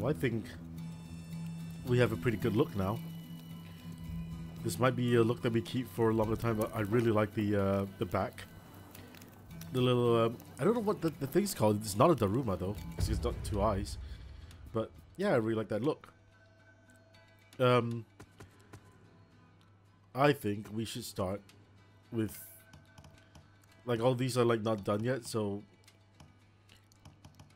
So I think we have a pretty good look now. This might be a look that we keep for a longer time, but I really like the uh, the back. The little, uh, I don't know what the, the thing's called. It's not a Daruma though, because it's got two eyes. But yeah, I really like that look. Um, I think we should start with, like all these are like not done yet, so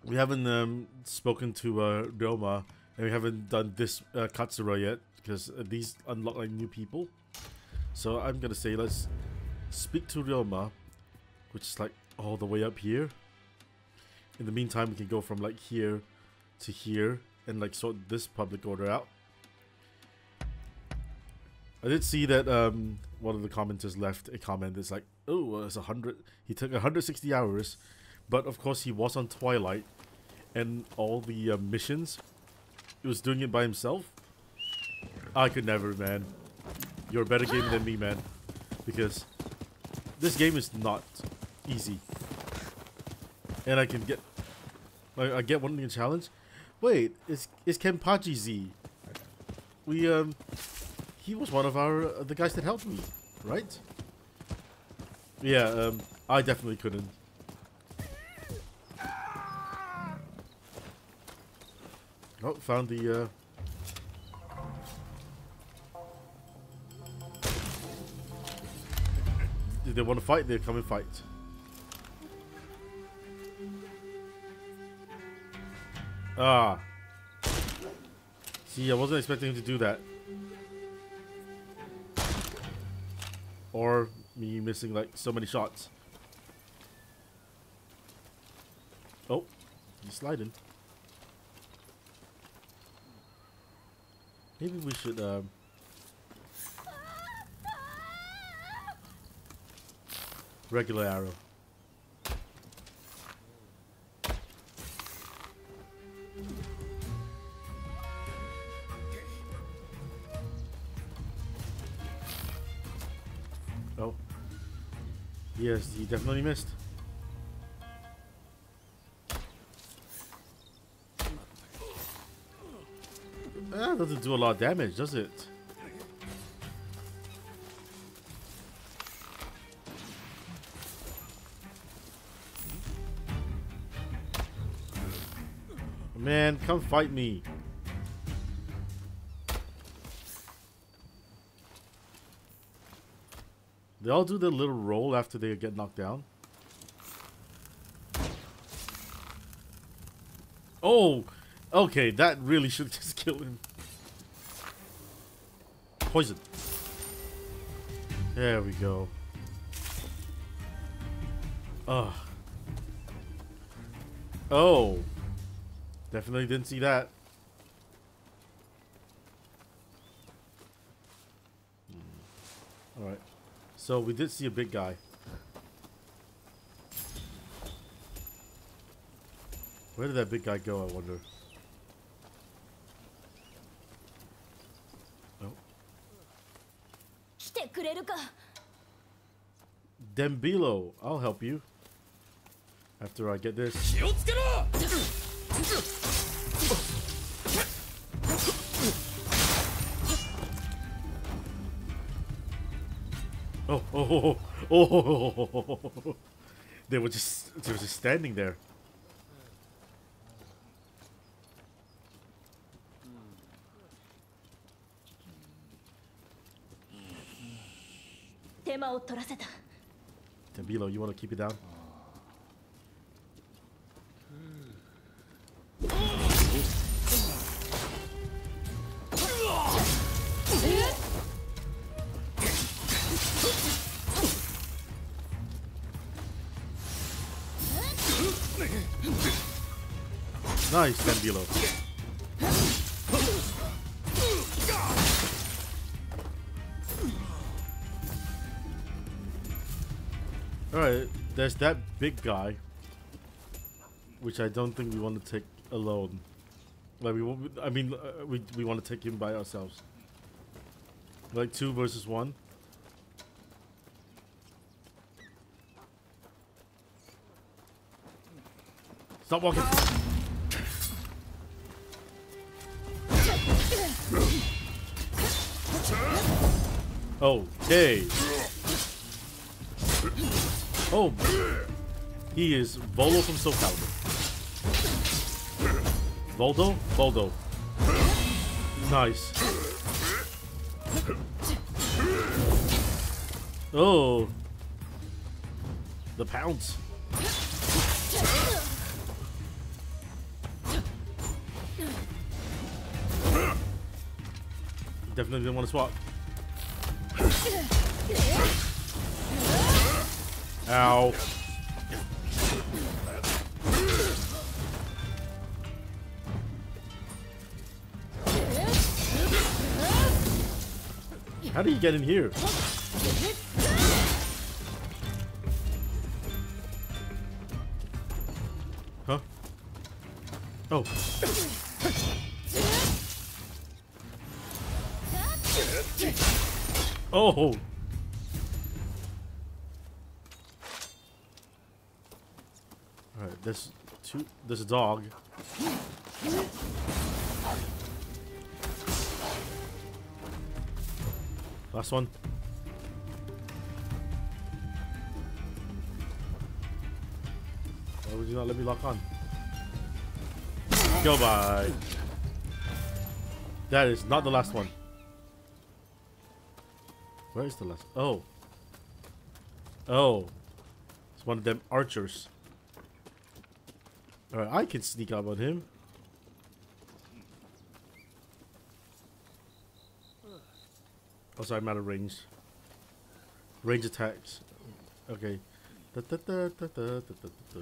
we haven't um, spoken to uh, Ryoma, and we haven't done this uh, Katsura yet because uh, these unlock like new people. So I'm gonna say let's speak to Ryoma, which is like all the way up here. In the meantime, we can go from like here to here and like sort this public order out. I did see that um, one of the commenters left a comment that's like, oh, it's a hundred. He took 160 hours, but of course he was on Twilight, and all the uh, missions, he was doing it by himself. I could never, man. You're a better gamer than me, man, because this game is not easy, and I can get, I, I get one challenge. Wait, it's it's Kenpachi Z. We um he was one of our uh, the guys that helped me, right? Yeah, um, I definitely couldn't. Oh, found the. Uh... They want to fight, they come and fight. Ah. See, I wasn't expecting him to do that. Or me missing like so many shots. Oh, he's sliding. Maybe we should um regular arrow. Oh. Yes, he definitely missed. Doesn't do a lot of damage, does it? Man, come fight me. They all do their little roll after they get knocked down. Oh! Okay, that really should just kill him. Poison. There we go. Ugh. Oh. Definitely didn't see that. Alright. So we did see a big guy. Where did that big guy go, I wonder? Dembilo, I'll help you. After I get this. Oh, oh, oh, oh, oh, They were just, they were just standing there. Dembilo, you want to keep it down? Nice, Dembilo. There's that big guy, which I don't think we want to take alone. Like we, I mean, uh, we we want to take him by ourselves. Like two versus one. Stop walking. Oh, okay. Oh, he is Volo from Soul Calibur. Voldo? Voldo. Nice. Oh. The pounce. Definitely didn't want to swap. Ow. How do you get in here? Huh? Oh. Oh. Two there's a dog. Last one. Why would you not let me lock on? Goodbye. That is not the last one. Where is the last? Oh. Oh. It's one of them archers. Alright, I can sneak up on him. Oh, sorry, I'm out of range. Range attacks. Okay. Da, da, da, da, da, da, da, da.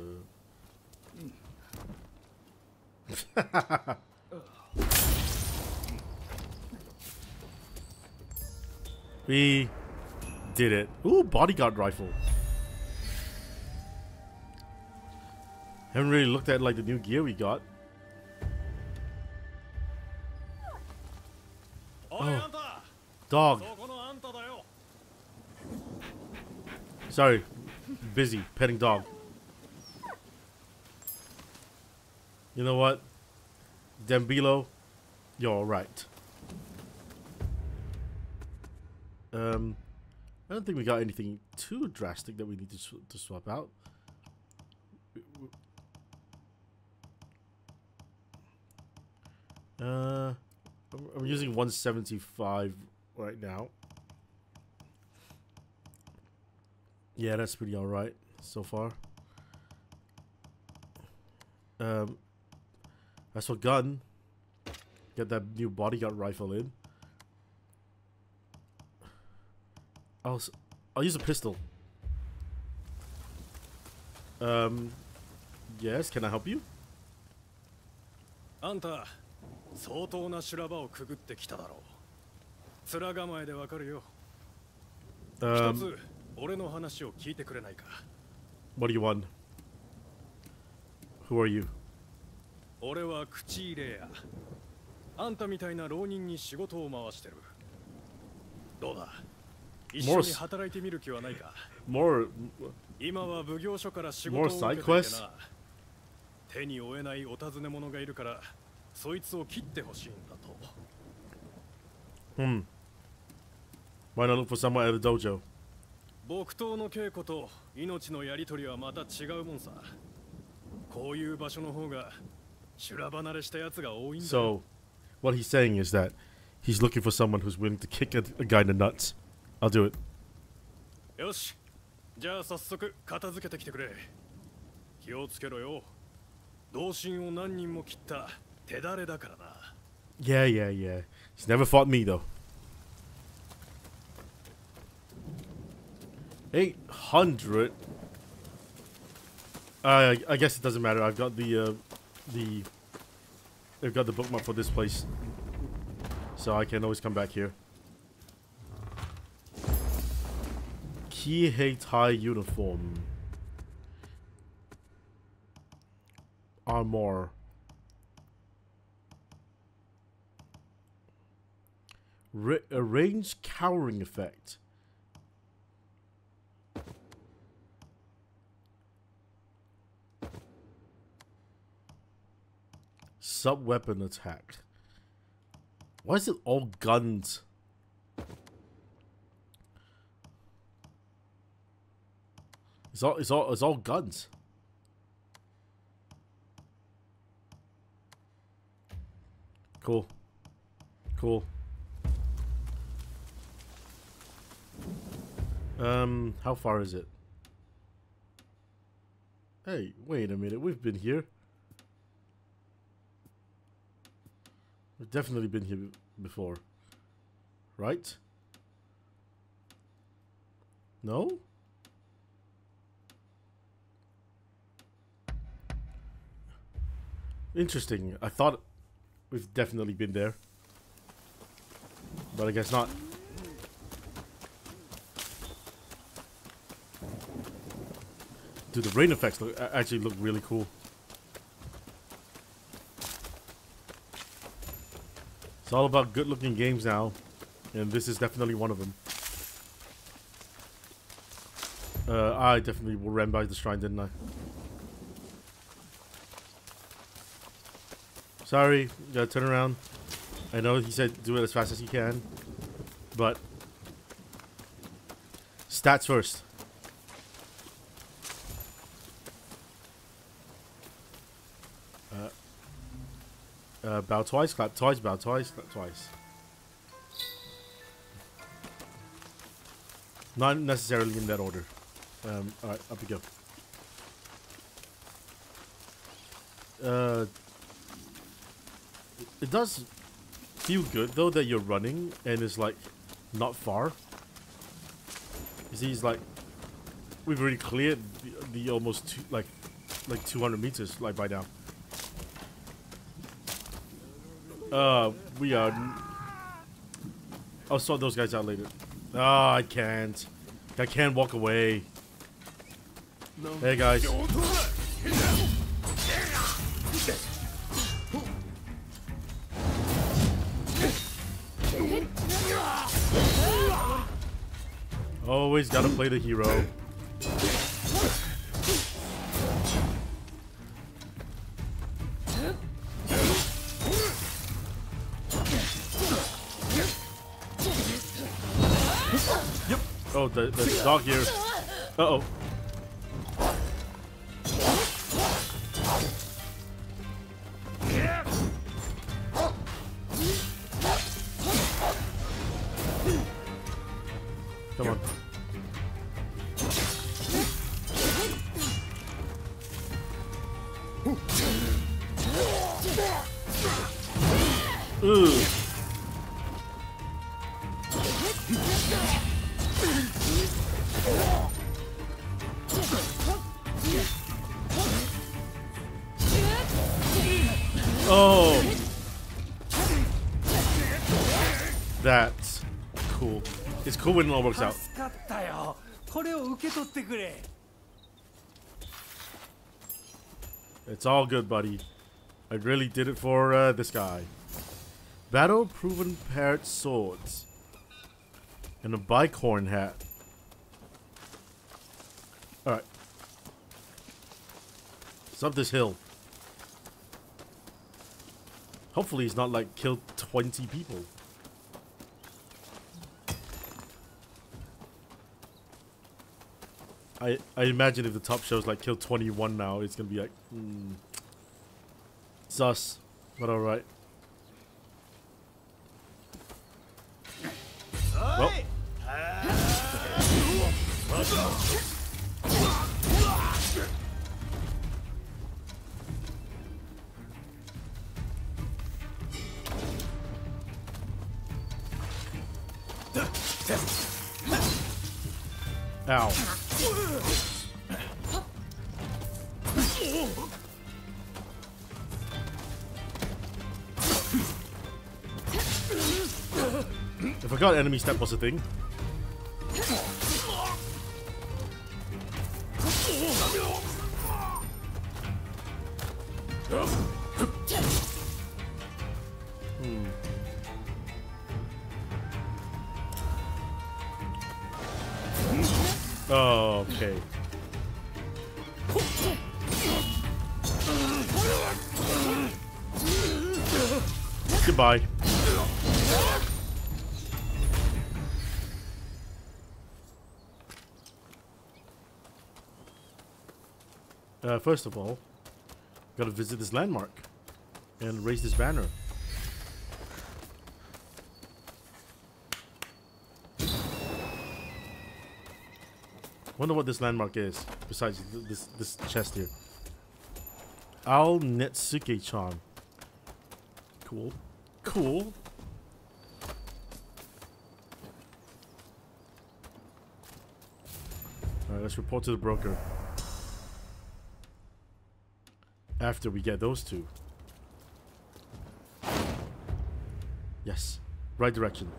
we did it. Ooh, bodyguard rifle. Haven't really looked at like the new gear we got. Oh. Dog. Sorry. Busy petting dog. You know what? Dembilo, you're alright. Um, I don't think we got anything too drastic that we need to, sw to swap out. Uh, I'm using 175 right now. Yeah, that's pretty alright so far. Um, as for gun. Get that new bodyguard rifle in. I'll, I'll use a pistol. Um, yes, can I help you? Anta, 相当な修羅場をくぐってきただろう面構えでわかるよ一 Um, つ俺の話を聞いてくれないか what do you want? Who are you? 俺は口入れやあんたみたいな浪人に仕事を回してるどうだ？一緒に働いてみる気はないか？More. 今は奉行所から仕事を受けていてな?手に負えないお尋ね者がいるからそいつを切ってほしいんだと Hmm. Why not look for someone at the dojo? 木刀の稽古と命のやり取りはまた違うもんさこういう場所の方が修羅離れしたやつが多いんだ So, what he's saying is that he's looking for someone who's willing to kick a, a guy in the nuts. I'll do it. よしじゃあ早速片付けてきてくれ気をつけろよ同心を何人も切った Yeah, yeah, yeah. He's never fought me though. Eight hundred. I I guess it doesn't matter. I've got the uh, the. I've got the bookmark for this place, so I can always come back here. Kihei Tai uniform. Armor. Re cowering effect. Sub-weapon attack. Why is it all guns? It's all it's all it's all guns. Cool. Cool. Um, how far is it? Hey, wait a minute. We've been here. We've definitely been here before. Right? No? Interesting. I thought we've definitely been there. But I guess not. Dude, the rain effects look, actually look really cool. It's all about good looking games now. And this is definitely one of them. Uh, I definitely ran by the shrine, didn't I? Sorry, gotta turn around. I know he said do it as fast as you can, but stats first. Uh, bow twice, clap twice, bow twice, clap twice. Not necessarily in that order. Um, alright, up we go. Uh, it does feel good though that you're running and it's like not far. You see, it's like we've already cleared the, the almost two, like like 200 meters like by now. Uh, we are. I'll sort those guys out later. Ah, oh, I can't. I can't walk away. No. Hey guys. Always gotta play the hero. Yep. Oh, the, the dog here. Uh-oh. When it all works out. It's all good, buddy. I really did it for uh, this guy. Battle proven paired swords. And a bicorn hat. Alright. It's up this hill. Hopefully he's not like killed 20 people. I I imagine if the top shows like kill 21 now, it's gonna be like, hmm, sus, but all forgot enemy step was a thing. First of all, gotta visit this landmark and raise this banner. Wonder what this landmark is besides th this this chest here. Al Netsuke Chan. Cool. Cool. Alright, let's report to the broker. After we get those two. Yes. Right direction.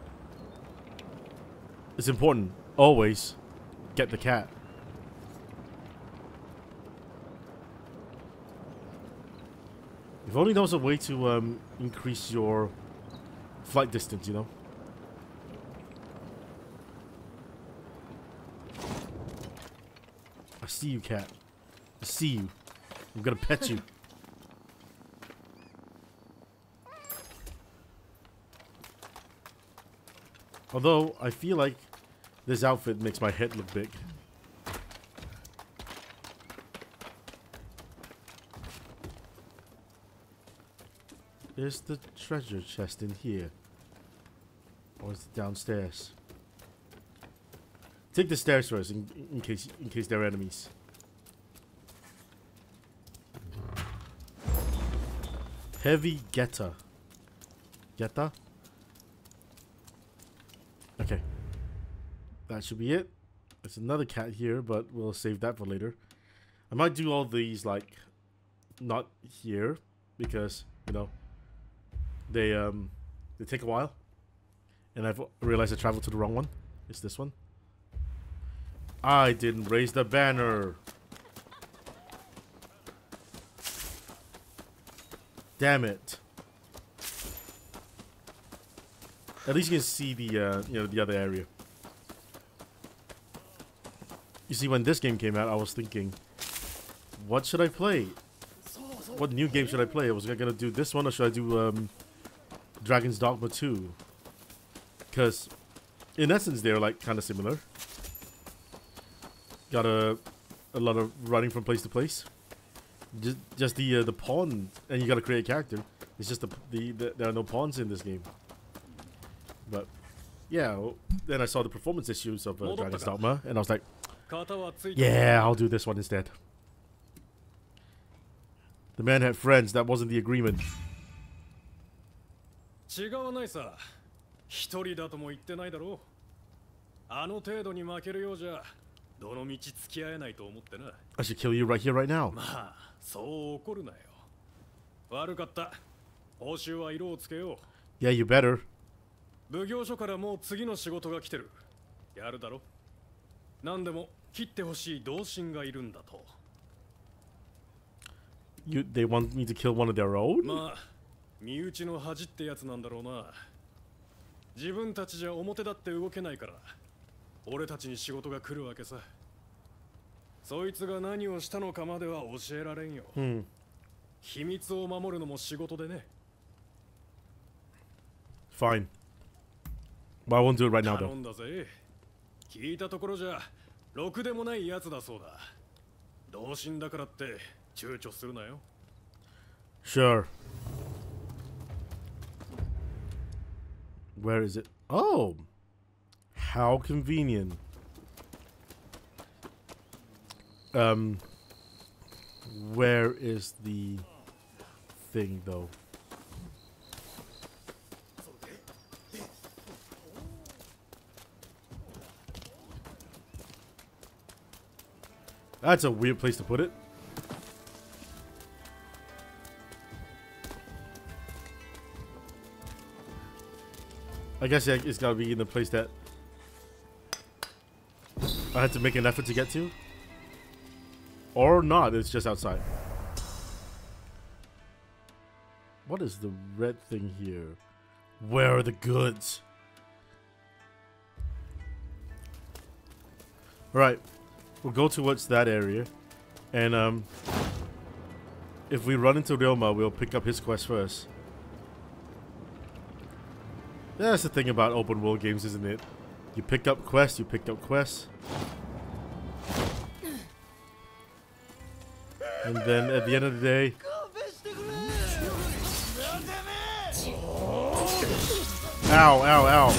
It's important. Always get the cat. If only there was a way to um, increase your flight distance, you know? I see you, cat. I see you. I'm gonna pet you. Although, I feel like this outfit makes my head look big. Is the treasure chest in here? Or is it downstairs? Take the stairs first, in, in case in case they're enemies. Heavy getter. Getter? Okay. That should be it. There's another cat here, but we'll save that for later. I might do all these, like, not here, because, you know, they, um, they take a while. And I've realized I traveled to the wrong one. It's this one. I didn't raise the banner. Damn it. At least you can see the, uh, you know, the other area. You see, when this game came out, I was thinking, what should I play? What new game should I play? Was I gonna do this one or should I do um, Dragon's Dogma 2? Because, in essence, they're like kind of similar. Got a, a lot of running from place to place. Just, just the uh, the pawn, and you gotta create a character. It's just the, the, the there are no pawns in this game. But yeah, well, then I saw the performance issues of uh, Dragon's Dogma, and I was like, yeah, I'll do this one instead. The man had friends. That wasn't the agreement. 違わないさ一人だとも言ってないだろうあの程度に負けるようじゃどの道付き合えないと思ってな I should kill you right here, right now. まあそう怒るなよ。悪かった。報酬は色をつけよ Yeah, you better. う奉行所からもう次の仕事が来てる。やるだろ。何でも切ってほしい同心がいるんだと。You, they want me to kill one of their own? まあ身内の恥ってやつなんだろうな。自分たちじゃ表だって動けないから俺たちに仕事が来るわけさそいつが何をしたのかまでは教えられんよ Hmm. 秘密を守るのも仕事でね Fine. But I won't do it right now, 頼 though. んだぜ聞いたところじゃろくでもないやつだそうだ同心だからって躊躇するなよ Sure. Where is it? Oh! How convenient. Um, where is the thing, though? That's a weird place to put it. I guess it's gotta be in the place that I had to make an effort to get to. Or not, it's just outside. What is the red thing here? Where are the goods? Alright, we'll go towards that area. And um, if we run into Ryoma, we'll pick up his quest first. That's the thing about open world games, isn't it? You pick up quests, you pick up quests. And then at the end of the day, ow, ow, ow.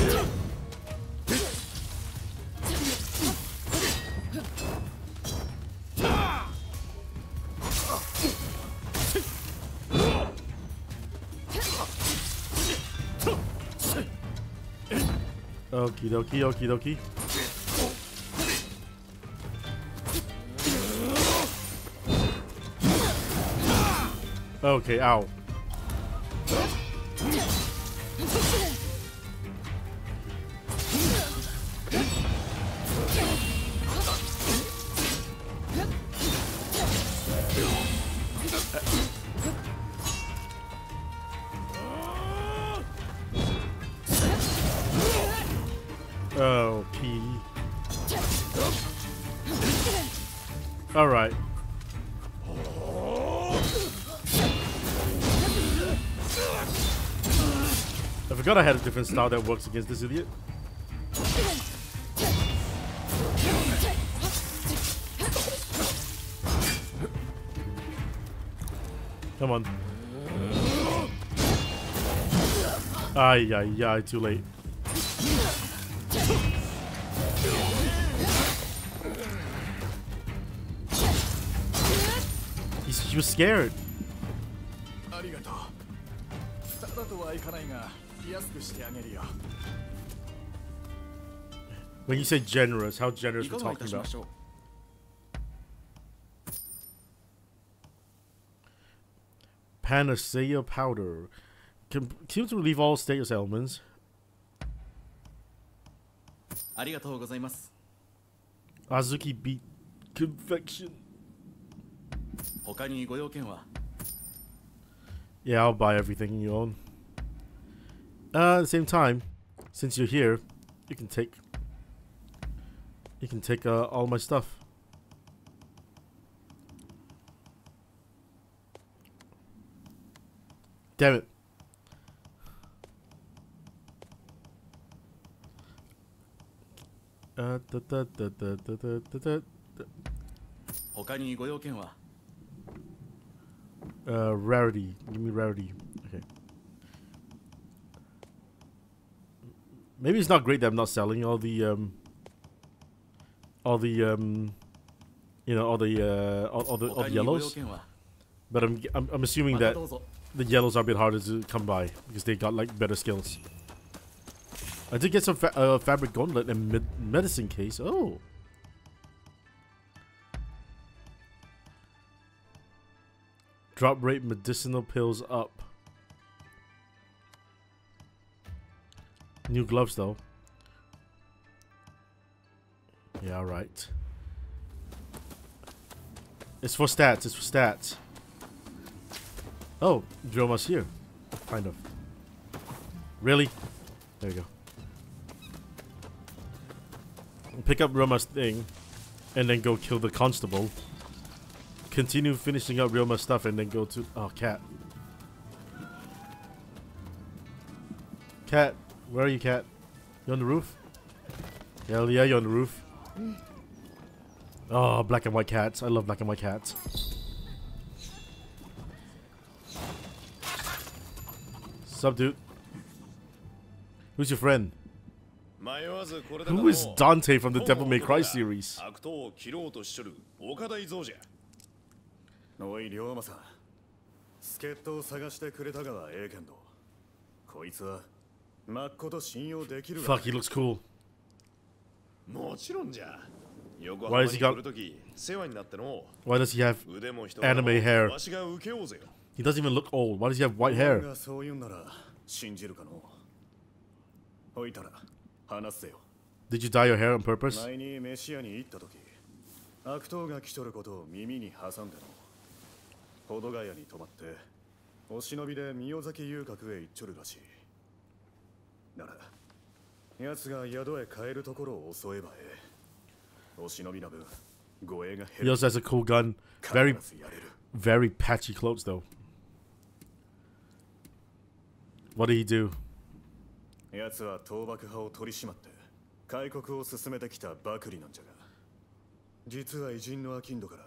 Okie dokie, okie dokie. Okay, ow. Forgot I had a different style that works against this idiot. Come on. Ay, ay, ay, too late. He's, he was scared. When you say generous, how generous we're talking about? Panacea powder. Can seems to relieve all status ailments. Azuki bean confection. Yeah, I'll buy everything you own. Uh, at the same time, since you're here, you can take. You can take uh, all my stuff. Damn it. Uh, da, da, da, da, da, da, da, da. 他にご用件は Uh, rarity. Give me rarity. Okay. Maybe it's not great that I'm not selling all the um, all the um, you know, all the uh, all, all the all the yellows. But I'm, I'm I'm assuming that the yellows are a bit harder to come by because they got like better skills. I did get some fa uh, fabric gauntlet and med medicine case. Oh. Drop rate medicinal pills up. New gloves though. Yeah, alright. It's for stats, it's for stats. Oh, Ryoma's here. Kind of. Really? There you go. Pick up Ryoma's thing, and then go kill the constable. Continue finishing up Ryoma's stuff, and then go to oh cat. Cat, where are you, cat? You on the roof? Hell yeah, you on the roof. Oh, black and white cats. I love black and white cats. Sup, dude? Who's your friend? Who is Dante from the Devil May Cry series? まっこと信用できる Fuck, he looks cool. もちろんじゃ横 Why 浜に he got- 来るとき世話になっての Why does he have? Anime hair わしが受けようぜよ He doesn't even look old. Why does he have white hair? がそう言うんなら信じるかのほいたら話すぜよ Did you dye your hair on purpose? 前に飯屋に行った時悪党が来とることを耳に挟んでの保土ヶ谷に泊まってお忍びで宮崎遊郭へ行っちょるらしいなら奴が宿へ帰るところを襲えばええお忍びな分護衛が He 減る also has a cool gun. Very, 必ずやれる very patchy clothes though. What did he do? 奴は倒幕派を取り締まって開国を進めてきたバクリなんじゃが実は偉人の商人から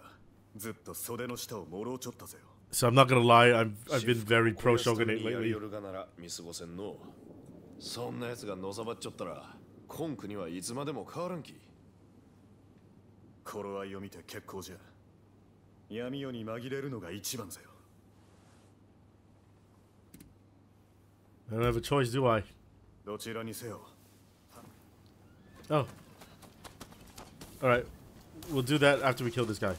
ずっと袖の下をもろうちょったぜよ So I'm not gonna lie, I've I've been very pro こやすため Shogunate にやり lately. そんな奴がのさばっちょったら今国はいつまでも変わらんき頃合いを見て結構じゃ闇夜に紛れるのが一番ぜよ I don't have a choice, do I? どちらにせよ Oh. Alright. We'll do that after we kill this guy.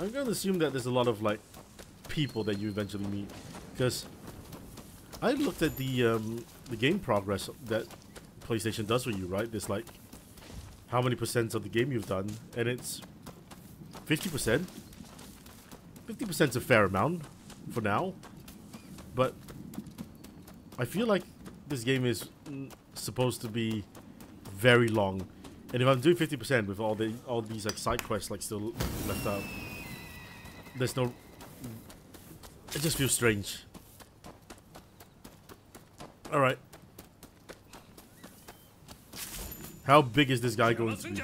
I'm gonna assume that there's a lot of like people that you eventually meet. Because I looked at the um, the game progress that PlayStation does for you, right? There's like how many percent of the game you've done, and it's 50%. 50% is a fair amount for now. But I feel like this game is mm, supposed to be very long, and if I'm doing fifty percent with all the all these like side quests like still left out, there's no. It just feels strange. All right. How big is this guy going to be?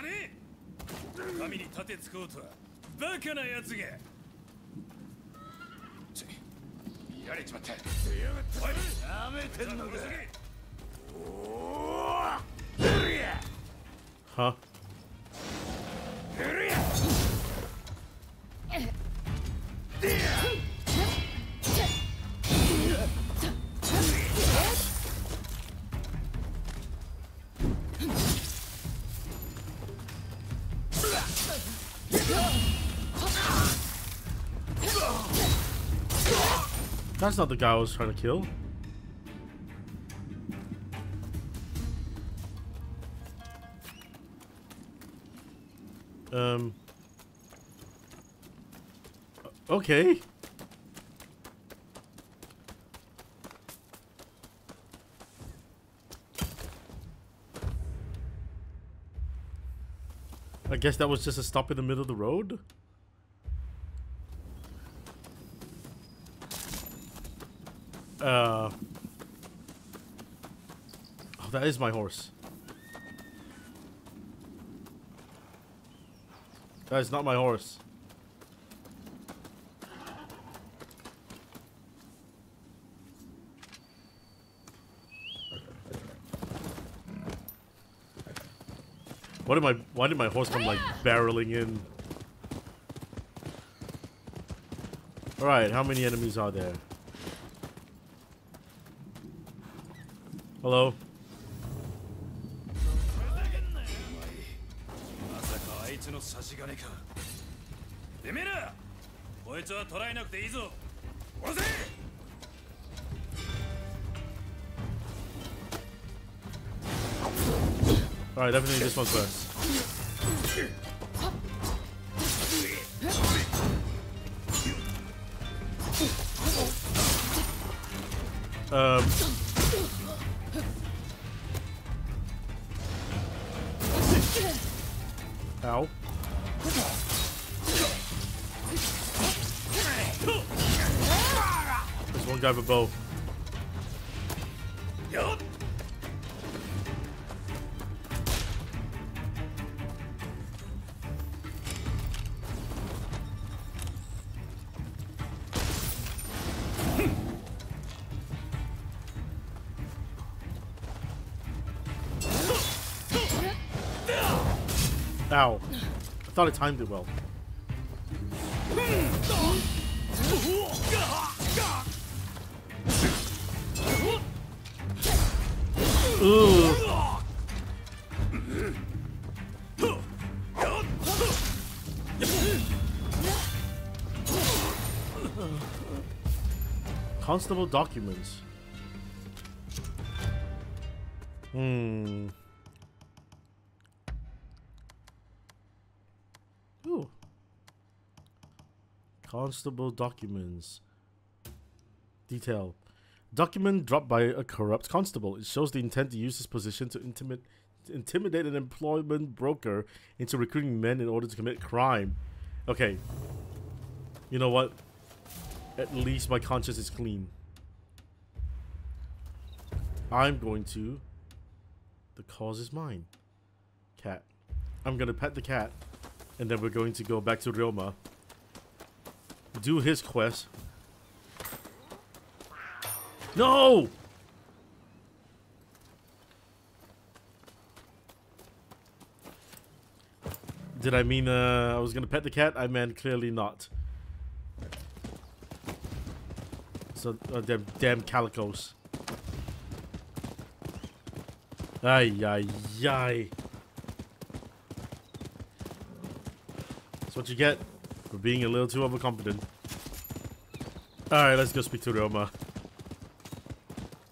神 That's not the guy I was trying to kill. Um. Okay. I guess that was just a stop in the middle of the road. Uh. Oh, that is my horse. That is not my horse. What did my why did my horse come like barreling in? Alright, how many enemies are there? Hello. Alright, definitely this one's first. Um, With a bow. Ow. I thought I timed it well. Constable documents. Hmm. Ooh. Constable documents. Detail. Document dropped by a corrupt constable. It shows the intent to use his position to intimidate intimidate an employment broker into recruiting men in order to commit crime. Okay. You know what? At least my conscience is clean. I'm going to. The cause is mine. Cat. I'm gonna pet the cat, and then we're going to go back to Ryoma, do his quest. No! Did I mean uh, I was gonna pet the cat? I meant clearly not. So uh, damn, damn calicos. Ay ay ay. That's what you get for being a little too overconfident. Alright, let's go speak to Ryoma.